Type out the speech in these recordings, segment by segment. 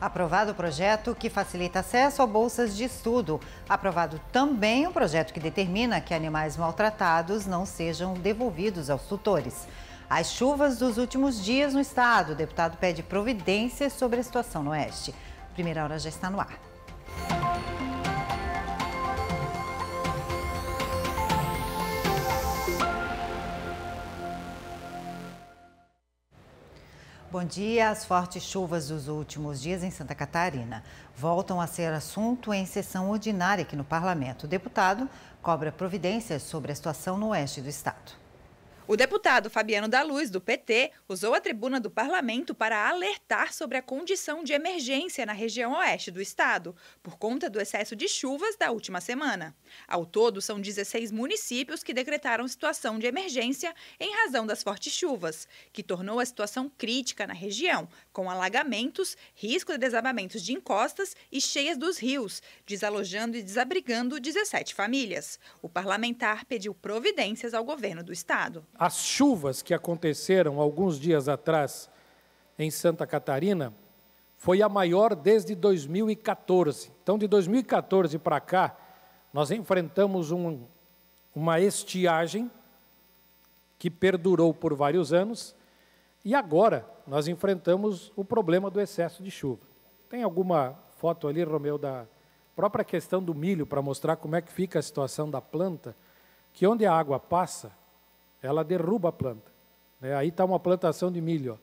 Aprovado o projeto que facilita acesso a bolsas de estudo. Aprovado também o projeto que determina que animais maltratados não sejam devolvidos aos tutores. As chuvas dos últimos dias no estado. O deputado pede providências sobre a situação no Oeste. Primeira hora já está no ar. Bom dia. As fortes chuvas dos últimos dias em Santa Catarina voltam a ser assunto em sessão ordinária aqui no Parlamento. O deputado cobra providências sobre a situação no oeste do estado. O deputado Fabiano da Luz, do PT, usou a tribuna do parlamento para alertar sobre a condição de emergência na região oeste do estado, por conta do excesso de chuvas da última semana. Ao todo, são 16 municípios que decretaram situação de emergência em razão das fortes chuvas, que tornou a situação crítica na região, com alagamentos, risco de desabamentos de encostas e cheias dos rios, desalojando e desabrigando 17 famílias. O parlamentar pediu providências ao governo do estado. As chuvas que aconteceram alguns dias atrás em Santa Catarina foi a maior desde 2014. Então, de 2014 para cá, nós enfrentamos um, uma estiagem que perdurou por vários anos e agora nós enfrentamos o problema do excesso de chuva. Tem alguma foto ali, Romeu, da própria questão do milho para mostrar como é que fica a situação da planta, que onde a água passa, ela derruba a planta. Né? Aí está uma plantação de milho. Ó.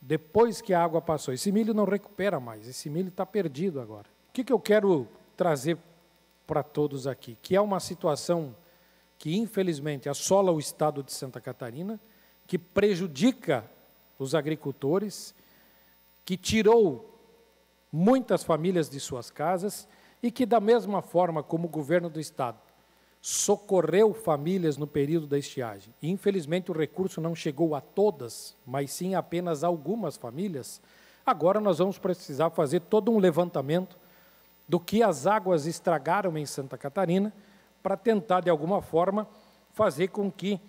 Depois que a água passou, esse milho não recupera mais, esse milho está perdido agora. O que, que eu quero trazer para todos aqui? Que é uma situação que, infelizmente, assola o estado de Santa Catarina, que prejudica os agricultores, que tirou muitas famílias de suas casas e que, da mesma forma como o governo do estado socorreu famílias no período da estiagem. Infelizmente, o recurso não chegou a todas, mas sim a apenas algumas famílias. Agora nós vamos precisar fazer todo um levantamento do que as águas estragaram em Santa Catarina para tentar, de alguma forma, fazer com que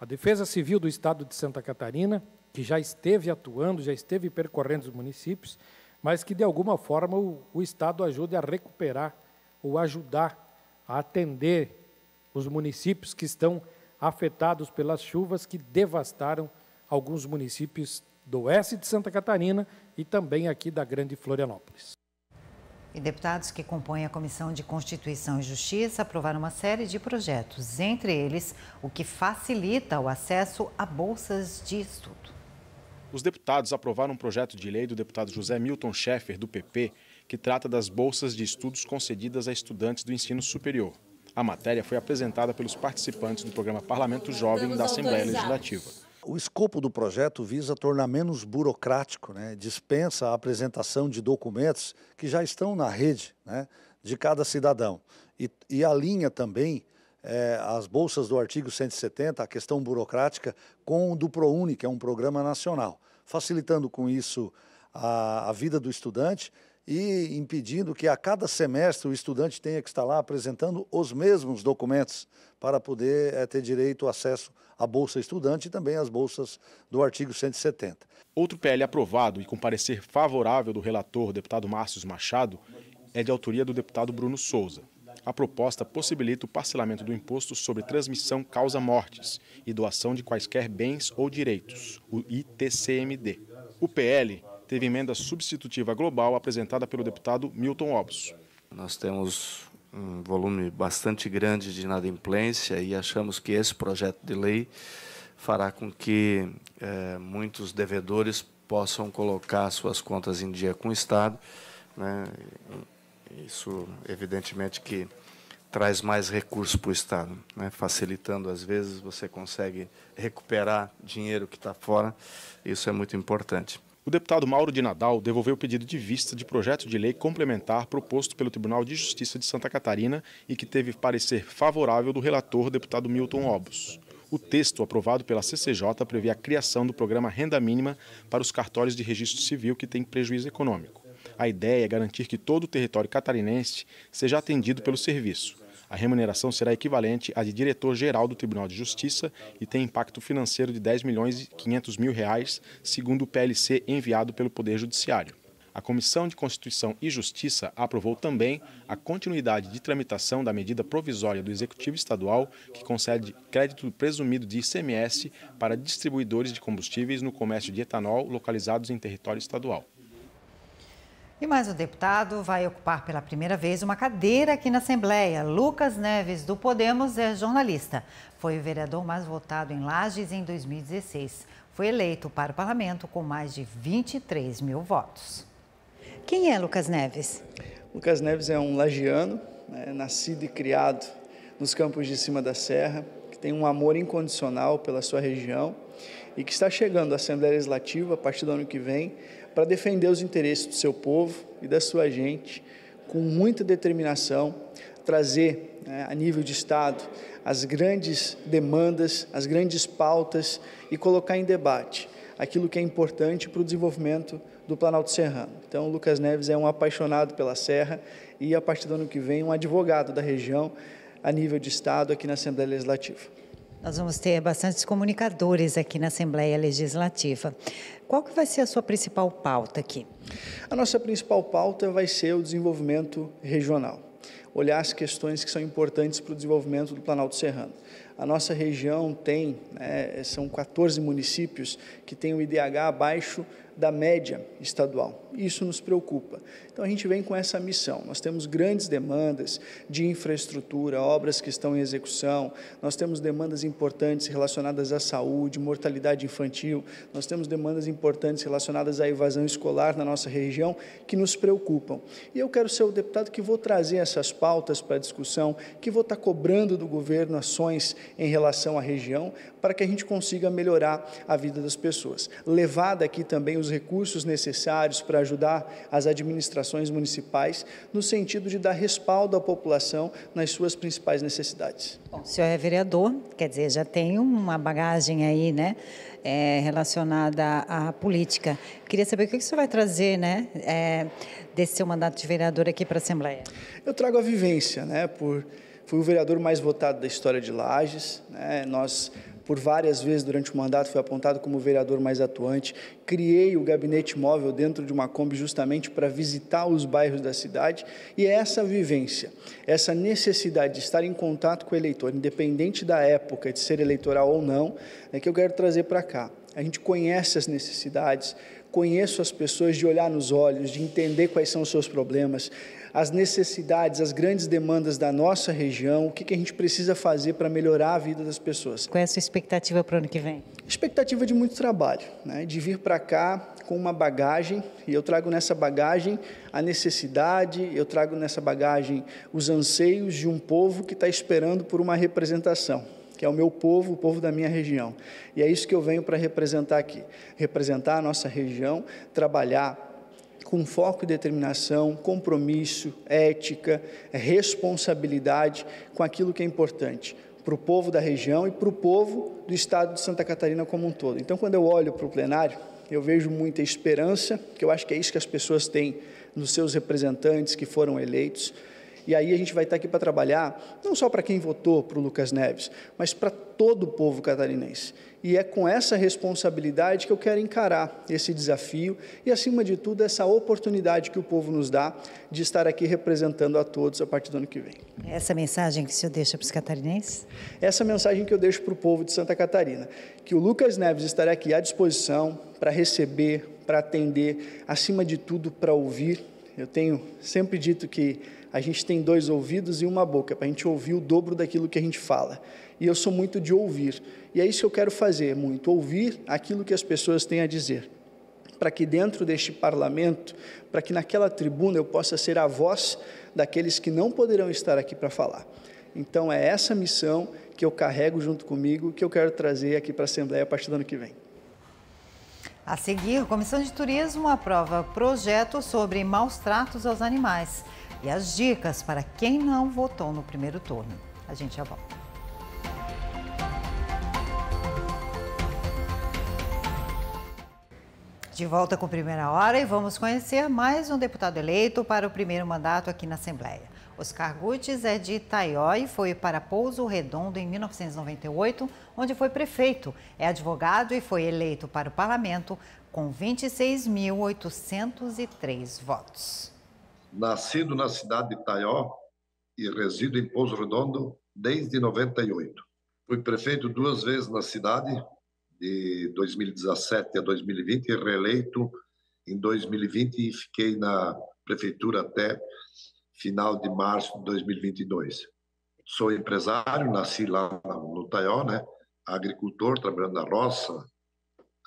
a Defesa Civil do Estado de Santa Catarina, que já esteve atuando, já esteve percorrendo os municípios, mas que, de alguma forma, o, o Estado ajude a recuperar ou ajudar a atender os municípios que estão afetados pelas chuvas que devastaram alguns municípios do oeste de Santa Catarina e também aqui da Grande Florianópolis. E deputados que compõem a Comissão de Constituição e Justiça aprovaram uma série de projetos, entre eles o que facilita o acesso a bolsas de estudo. Os deputados aprovaram um projeto de lei do deputado José Milton Schaeffer, do PP, que trata das bolsas de estudos concedidas a estudantes do ensino superior. A matéria foi apresentada pelos participantes do programa Parlamento Jovem da Assembleia Legislativa. O escopo do projeto visa tornar menos burocrático, né? dispensa a apresentação de documentos que já estão na rede né? de cada cidadão. E, e alinha também é, as bolsas do artigo 170, a questão burocrática, com o do ProUni, que é um programa nacional, facilitando com isso a, a vida do estudante e impedindo que a cada semestre o estudante tenha que estar lá apresentando os mesmos documentos para poder é, ter direito ao acesso à Bolsa Estudante e também às bolsas do artigo 170. Outro PL aprovado e com parecer favorável do relator, deputado Márcio Machado, é de autoria do deputado Bruno Souza. A proposta possibilita o parcelamento do imposto sobre transmissão causa-mortes e doação de quaisquer bens ou direitos, o ITCMD. O PL teve emenda substitutiva global apresentada pelo deputado Milton Obos. Nós temos um volume bastante grande de inadimplência e achamos que esse projeto de lei fará com que é, muitos devedores possam colocar suas contas em dia com o Estado. Né? Isso, evidentemente, que traz mais recursos para o Estado, né? facilitando, às vezes, você consegue recuperar dinheiro que está fora. Isso é muito importante. O deputado Mauro de Nadal devolveu o pedido de vista de projeto de lei complementar proposto pelo Tribunal de Justiça de Santa Catarina e que teve parecer favorável do relator, deputado Milton Obos. O texto aprovado pela CCJ prevê a criação do programa Renda Mínima para os cartórios de registro civil que têm prejuízo econômico. A ideia é garantir que todo o território catarinense seja atendido pelo serviço. A remuneração será equivalente à de diretor-geral do Tribunal de Justiça e tem impacto financeiro de 10 milhões e 500 mil reais, segundo o PLC enviado pelo Poder Judiciário. A Comissão de Constituição e Justiça aprovou também a continuidade de tramitação da medida provisória do Executivo Estadual que concede crédito presumido de ICMS para distribuidores de combustíveis no comércio de etanol localizados em território estadual. E mais um deputado vai ocupar pela primeira vez uma cadeira aqui na Assembleia. Lucas Neves, do Podemos, é jornalista. Foi o vereador mais votado em Lages em 2016. Foi eleito para o parlamento com mais de 23 mil votos. Quem é Lucas Neves? Lucas Neves é um lagiano, né, nascido e criado nos campos de cima da serra, que tem um amor incondicional pela sua região e que está chegando à Assembleia Legislativa a partir do ano que vem para defender os interesses do seu povo e da sua gente com muita determinação, trazer né, a nível de Estado as grandes demandas, as grandes pautas e colocar em debate aquilo que é importante para o desenvolvimento do Planalto Serrano. Então, o Lucas Neves é um apaixonado pela Serra e, a partir do ano que vem, um advogado da região a nível de Estado aqui na Assembleia Legislativa. Nós vamos ter bastantes comunicadores aqui na Assembleia Legislativa. Qual que vai ser a sua principal pauta aqui? A nossa principal pauta vai ser o desenvolvimento regional. Olhar as questões que são importantes para o desenvolvimento do Planalto Serrano. A nossa região tem, né, são 14 municípios que têm o IDH abaixo da média estadual. Isso nos preocupa. Então a gente vem com essa missão. Nós temos grandes demandas de infraestrutura, obras que estão em execução, nós temos demandas importantes relacionadas à saúde, mortalidade infantil, nós temos demandas importantes relacionadas à evasão escolar na nossa região que nos preocupam. E eu quero ser o deputado que vou trazer essas pautas para a discussão, que vou estar cobrando do governo ações em relação à região, para que a gente consiga melhorar a vida das pessoas. Levar daqui também os recursos necessários para ajudar as administrações municipais, no sentido de dar respaldo à população nas suas principais necessidades. Bom, o senhor é vereador, quer dizer, já tem uma bagagem aí, né? É, relacionada à, política. Queria saber o que o senhor vai trazer, né, é, desse seu mandato de vereador aqui para a Assembleia. Eu trago a vivência, né, por fui o vereador mais votado da história de Lages, né, nós por várias vezes durante o mandato fui apontado como o vereador mais atuante. Criei o gabinete móvel dentro de uma Kombi justamente para visitar os bairros da cidade e é essa vivência, essa necessidade de estar em contato com o eleitor, independente da época de ser eleitoral ou não, é que eu quero trazer para cá. A gente conhece as necessidades, conheço as pessoas de olhar nos olhos, de entender quais são os seus problemas as necessidades, as grandes demandas da nossa região, o que, que a gente precisa fazer para melhorar a vida das pessoas. Qual é a sua expectativa para o ano que vem? Expectativa de muito trabalho, né? de vir para cá com uma bagagem, e eu trago nessa bagagem a necessidade, eu trago nessa bagagem os anseios de um povo que está esperando por uma representação que é o meu povo, o povo da minha região. E é isso que eu venho para representar aqui. Representar a nossa região, trabalhar com foco e determinação, compromisso, ética, responsabilidade com aquilo que é importante para o povo da região e para o povo do estado de Santa Catarina como um todo. Então, quando eu olho para o plenário, eu vejo muita esperança, que eu acho que é isso que as pessoas têm nos seus representantes que foram eleitos. E aí a gente vai estar aqui para trabalhar, não só para quem votou para o Lucas Neves, mas para todo o povo catarinense. E é com essa responsabilidade que eu quero encarar esse desafio e, acima de tudo, essa oportunidade que o povo nos dá de estar aqui representando a todos a partir do ano que vem. Essa mensagem que o senhor deixa para os catarinenses? Essa mensagem que eu deixo para o povo de Santa Catarina, que o Lucas Neves estará aqui à disposição para receber, para atender, acima de tudo, para ouvir. Eu tenho sempre dito que a gente tem dois ouvidos e uma boca, para a gente ouvir o dobro daquilo que a gente fala. E eu sou muito de ouvir. E é isso que eu quero fazer, muito, ouvir aquilo que as pessoas têm a dizer. Para que dentro deste parlamento, para que naquela tribuna eu possa ser a voz daqueles que não poderão estar aqui para falar. Então é essa missão que eu carrego junto comigo, que eu quero trazer aqui para a Assembleia a partir do ano que vem. A seguir, a Comissão de Turismo aprova projeto sobre maus tratos aos animais e as dicas para quem não votou no primeiro turno. A gente já volta. De volta com Primeira Hora e vamos conhecer mais um deputado eleito para o primeiro mandato aqui na Assembleia. Oscar Gutes é de Itaió e foi para Pouso Redondo em 1998, onde foi prefeito. É advogado e foi eleito para o parlamento com 26.803 votos. Nascido na cidade de Itaió e resido em Pouso Redondo desde 98. Fui prefeito duas vezes na cidade, de 2017 a 2020, e reeleito em 2020 e fiquei na prefeitura até final de março de 2022. Sou empresário, nasci lá no Taió, né? agricultor, trabalhando na roça,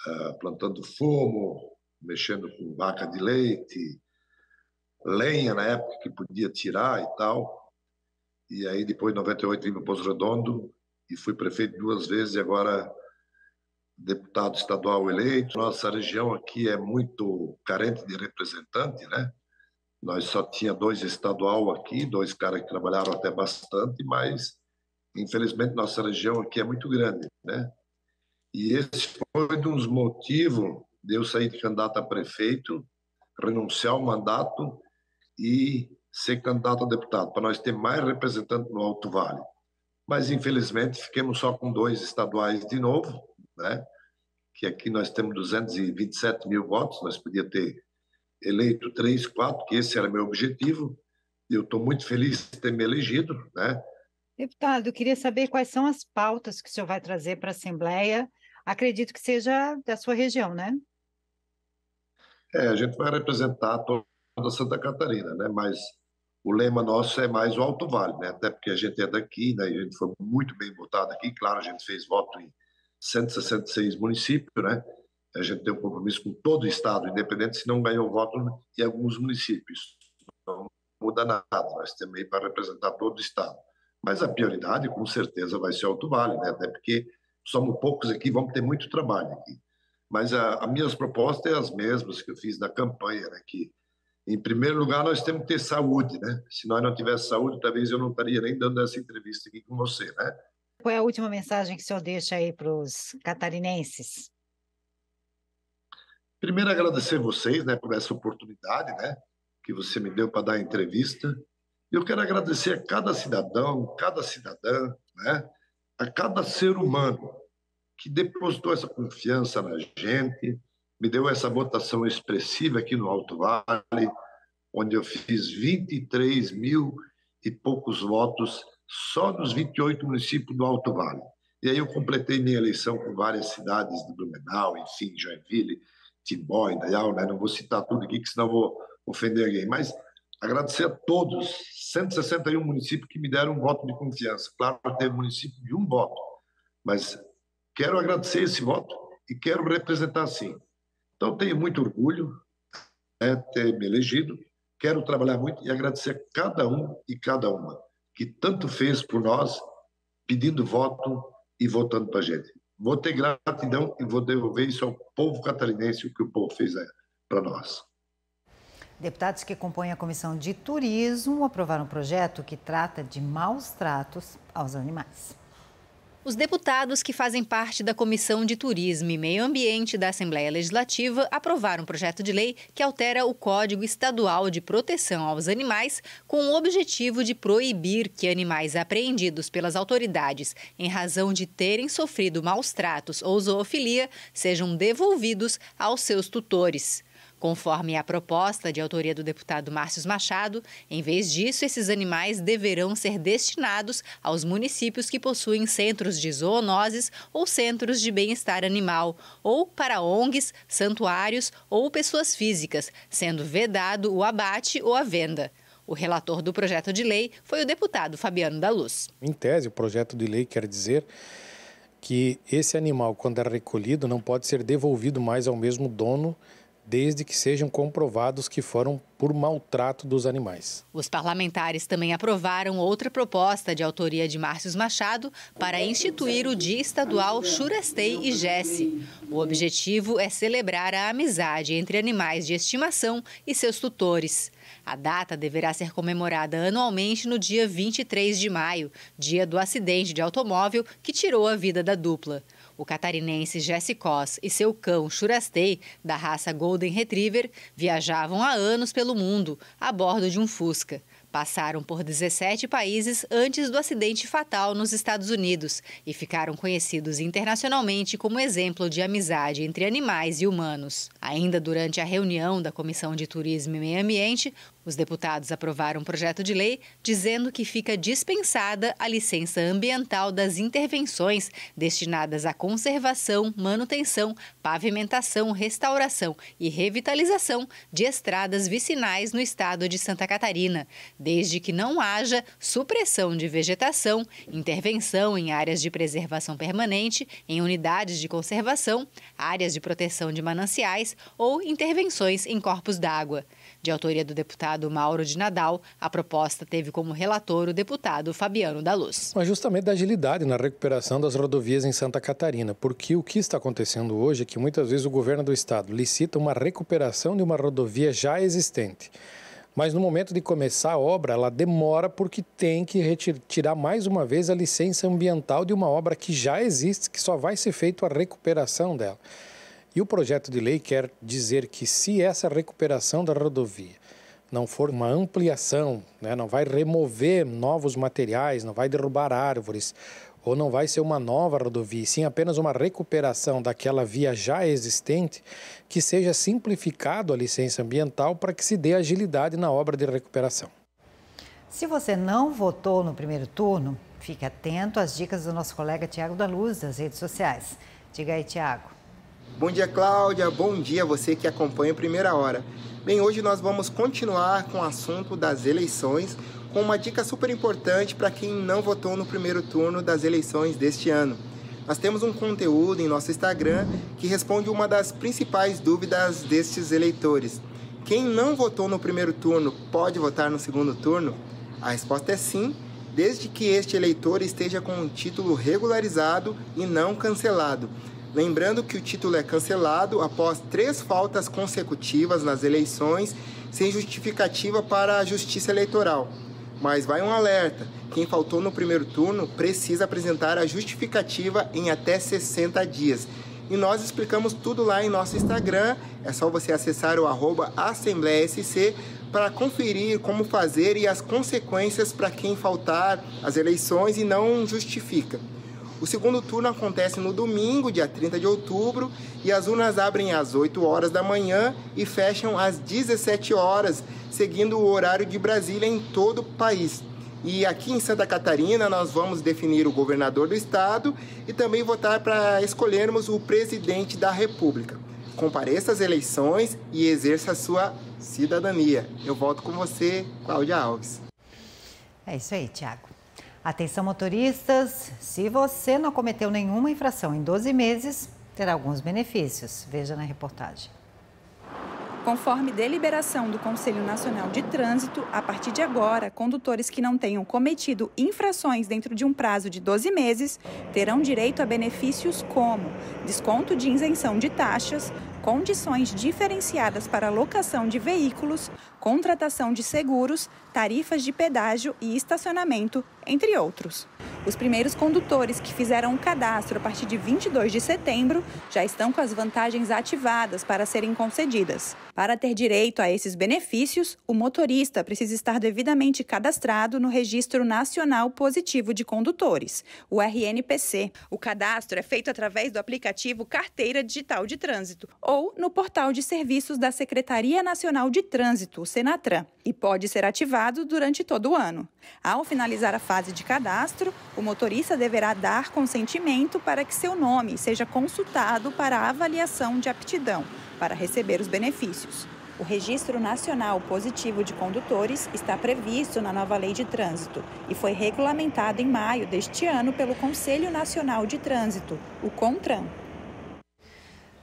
eh, plantando fumo, mexendo com vaca de leite, lenha na época que podia tirar e tal. E aí depois, em 98, vim para Poço Redondo e fui prefeito duas vezes e agora deputado estadual eleito. Nossa região aqui é muito carente de representante, né? Nós só tinha dois estadual aqui, dois caras que trabalharam até bastante, mas infelizmente nossa região aqui é muito grande, né? E esse foi um dos motivos de eu sair de candidato a prefeito, renunciar ao mandato e ser candidato a deputado, para nós ter mais representantes no Alto Vale. Mas infelizmente ficamos só com dois estaduais de novo, né? Que aqui nós temos 227 mil votos, nós podíamos ter eleito três, quatro, que esse era meu objetivo. Eu estou muito feliz de ter me elegido, né? Deputado, eu queria saber quais são as pautas que o senhor vai trazer para a Assembleia. Acredito que seja da sua região, né? É, a gente vai representar toda Santa Catarina, né? Mas o lema nosso é mais o Alto Vale, né? Até porque a gente é daqui, né? A gente foi muito bem votado aqui. Claro, a gente fez voto em 166 municípios, né? A gente tem um compromisso com todo o Estado, independente se não ganhou voto em alguns municípios. Não muda nada, nós temos aí para representar todo o Estado. Mas a prioridade, com certeza, vai ser Alto Vale, né? até porque somos poucos aqui, vamos ter muito trabalho aqui. Mas as minhas propostas são as mesmas que eu fiz na campanha, né? que, em primeiro lugar, nós temos que ter saúde. Né? Se nós não tivéssemos saúde, talvez eu não estaria nem dando essa entrevista aqui com você. Né? Qual é a última mensagem que o senhor deixa aí para os catarinenses? Primeiro, agradecer vocês né, por essa oportunidade né, que você me deu para dar a entrevista. Eu quero agradecer a cada cidadão, cada cidadã, né, a cada ser humano que depositou essa confiança na gente, me deu essa votação expressiva aqui no Alto Vale, onde eu fiz 23 mil e poucos votos só nos 28 municípios do Alto Vale. E aí eu completei minha eleição com várias cidades de Blumenau, enfim, Joinville, Timbó, Indaial, né? não vou citar tudo aqui, que senão vou ofender alguém, mas agradecer a todos, 161 municípios que me deram um voto de confiança. Claro, teve município de um voto, mas quero agradecer esse voto e quero representar sim. Então, tenho muito orgulho de né, ter me elegido, quero trabalhar muito e agradecer a cada um e cada uma que tanto fez por nós, pedindo voto e votando para a gente. Vou ter gratidão e vou devolver isso ao povo catarinense, o que o povo fez é, para nós. Deputados que compõem a Comissão de Turismo aprovaram um projeto que trata de maus tratos aos animais. Os deputados que fazem parte da Comissão de Turismo e Meio Ambiente da Assembleia Legislativa aprovaram um projeto de lei que altera o Código Estadual de Proteção aos Animais com o objetivo de proibir que animais apreendidos pelas autoridades em razão de terem sofrido maus tratos ou zoofilia sejam devolvidos aos seus tutores. Conforme a proposta de autoria do deputado Márcio Machado, em vez disso, esses animais deverão ser destinados aos municípios que possuem centros de zoonoses ou centros de bem-estar animal, ou para ONGs, santuários ou pessoas físicas, sendo vedado o abate ou a venda. O relator do projeto de lei foi o deputado Fabiano da Luz. Em tese, o projeto de lei quer dizer que esse animal, quando é recolhido, não pode ser devolvido mais ao mesmo dono desde que sejam comprovados que foram por maltrato dos animais. Os parlamentares também aprovaram outra proposta de autoria de Márcio Machado para instituir o Dia Estadual Churastei e Jesse. O objetivo é celebrar a amizade entre animais de estimação e seus tutores. A data deverá ser comemorada anualmente no dia 23 de maio, dia do acidente de automóvel que tirou a vida da dupla. O catarinense Jesse Cos e seu cão Churastei, da raça Golden Retriever, viajavam há anos pelo mundo, a bordo de um Fusca. passaram por 17 países antes do acidente fatal nos Estados Unidos e ficaram conhecidos internacionalmente como exemplo de amizade entre animais e humanos. Ainda durante a reunião da Comissão de Turismo e Meio Ambiente, os deputados aprovaram um projeto de lei dizendo que fica dispensada a licença ambiental das intervenções destinadas à conservação, manutenção, pavimentação, restauração e revitalização de estradas vicinais no estado de Santa Catarina, desde que não haja supressão de vegetação, intervenção em áreas de preservação permanente, em unidades de conservação, áreas de proteção de mananciais ou intervenções em corpos d'água. De autoria do deputado Mauro de Nadal, a proposta teve como relator o deputado Fabiano da Luz. Mas justamente da agilidade na recuperação das rodovias em Santa Catarina, porque o que está acontecendo hoje é que muitas vezes o governo do estado licita uma recuperação de uma rodovia já existente. Mas no momento de começar a obra, ela demora porque tem que retirar mais uma vez a licença ambiental de uma obra que já existe, que só vai ser feita a recuperação dela. E o projeto de lei quer dizer que se essa recuperação da rodovia não for uma ampliação, né, não vai remover novos materiais, não vai derrubar árvores, ou não vai ser uma nova rodovia, sim apenas uma recuperação daquela via já existente, que seja simplificado a licença ambiental para que se dê agilidade na obra de recuperação. Se você não votou no primeiro turno, fique atento às dicas do nosso colega Tiago da Luz das redes sociais. Diga aí, Tiago. Bom dia, Cláudia. Bom dia você que acompanha a primeira hora. Bem, hoje nós vamos continuar com o assunto das eleições, com uma dica super importante para quem não votou no primeiro turno das eleições deste ano. Nós temos um conteúdo em nosso Instagram que responde uma das principais dúvidas destes eleitores. Quem não votou no primeiro turno pode votar no segundo turno? A resposta é sim, desde que este eleitor esteja com um título regularizado e não cancelado. Lembrando que o título é cancelado após três faltas consecutivas nas eleições, sem justificativa para a Justiça Eleitoral. Mas vai um alerta: quem faltou no primeiro turno precisa apresentar a justificativa em até 60 dias. E nós explicamos tudo lá em nosso Instagram. É só você acessar o arroba AssembleiaSC para conferir como fazer e as consequências para quem faltar às eleições e não justifica. O segundo turno acontece no domingo, dia 30 de outubro, e as urnas abrem às 8 horas da manhã e fecham às 17 horas, seguindo o horário de Brasília em todo o país. E aqui em Santa Catarina nós vamos definir o governador do estado e também votar para escolhermos o presidente da República. Compareça às eleições e exerça a sua cidadania. Eu volto com você, Cláudia Alves. É isso aí, Tiago. Atenção motoristas, se você não cometeu nenhuma infração em 12 meses, terá alguns benefícios. Veja na reportagem. Conforme deliberação do Conselho Nacional de Trânsito, a partir de agora, condutores que não tenham cometido infrações dentro de um prazo de 12 meses terão direito a benefícios como desconto de isenção de taxas, condições diferenciadas para locação de veículos, contratação de seguros, tarifas de pedágio e estacionamento, entre outros. Os primeiros condutores que fizeram o cadastro a partir de 22 de setembro já estão com as vantagens ativadas para serem concedidas. Para ter direito a esses benefícios, o motorista precisa estar devidamente cadastrado no Registro Nacional Positivo de Condutores, o RNPC. O cadastro é feito através do aplicativo Carteira Digital de Trânsito ou no portal de serviços da Secretaria Nacional de Trânsito, Senatran, e pode ser ativado durante todo o ano. Ao finalizar a fase de cadastro, o motorista deverá dar consentimento para que seu nome seja consultado para avaliação de aptidão para receber os benefícios. O Registro Nacional Positivo de Condutores está previsto na nova Lei de Trânsito e foi regulamentado em maio deste ano pelo Conselho Nacional de Trânsito, o CONTRAN.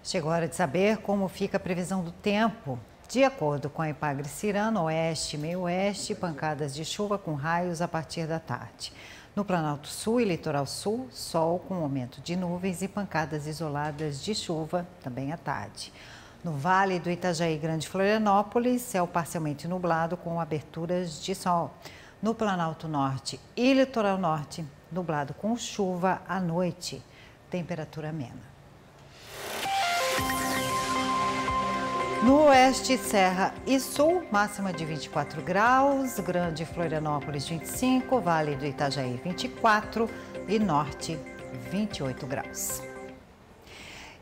Chegou a hora de saber como fica a previsão do tempo. De acordo com a Ipagre Cirano, oeste e meio oeste, pancadas de chuva com raios a partir da tarde. No Planalto Sul e Litoral Sul, sol com aumento de nuvens e pancadas isoladas de chuva também à tarde. No Vale do Itajaí Grande Florianópolis, céu parcialmente nublado com aberturas de sol. No Planalto Norte e Litoral Norte, nublado com chuva à noite. Temperatura amena. No oeste, Serra e Sul, máxima de 24 graus, Grande Florianópolis 25, Vale do Itajaí 24 e Norte 28 graus.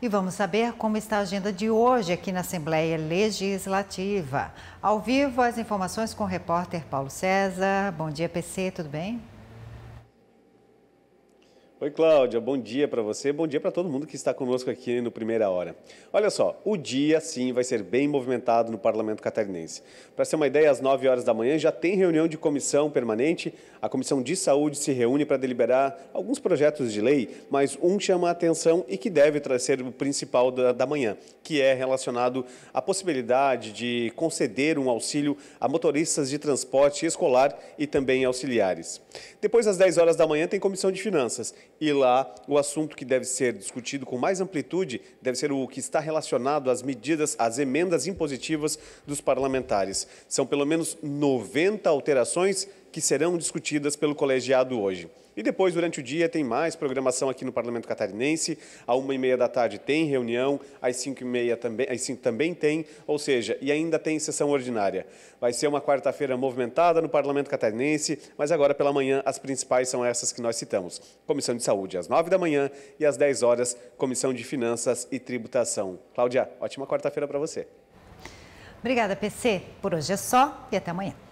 E vamos saber como está a agenda de hoje aqui na Assembleia Legislativa. Ao vivo, as informações com o repórter Paulo César. Bom dia, PC, tudo bem? Oi, Cláudia, bom dia para você, bom dia para todo mundo que está conosco aqui no Primeira Hora. Olha só, o dia sim vai ser bem movimentado no Parlamento Catarinense. Para ser uma ideia, às 9 horas da manhã já tem reunião de comissão permanente. A Comissão de Saúde se reúne para deliberar alguns projetos de lei, mas um chama a atenção e que deve ser o principal da, da manhã, que é relacionado à possibilidade de conceder um auxílio a motoristas de transporte escolar e também auxiliares. Depois, às 10 horas da manhã, tem Comissão de Finanças e lá o assunto que deve ser discutido com mais amplitude deve ser o que está relacionado às medidas, às emendas impositivas dos parlamentares. São pelo menos 90 alterações que serão discutidas pelo colegiado hoje. E depois, durante o dia, tem mais programação aqui no Parlamento Catarinense. À uma e meia da tarde tem reunião, às cinco e meia também, às cinco também tem, ou seja, e ainda tem sessão ordinária. Vai ser uma quarta-feira movimentada no Parlamento Catarinense, mas agora pela manhã as principais são essas que nós citamos. Comissão de Saúde às nove da manhã e às dez horas, Comissão de Finanças e Tributação. Cláudia, ótima quarta-feira para você. Obrigada, PC. Por hoje é só e até amanhã.